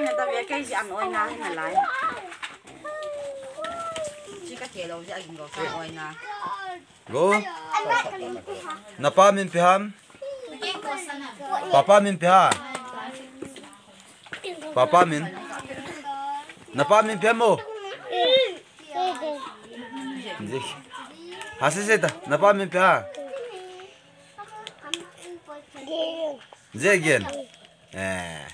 này ta về cái gì ăn oi na này lại chỉ cái kia đâu chứ anh có sao oi na. Go napa min piham papa min piha papa min napa min pihamo Zik. Hasi seta napa min piha Zegen. Eh.